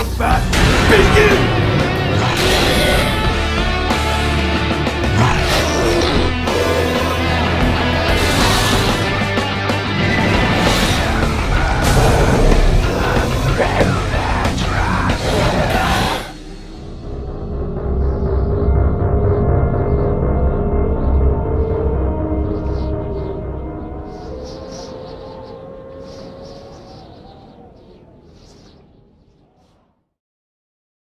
combat begin.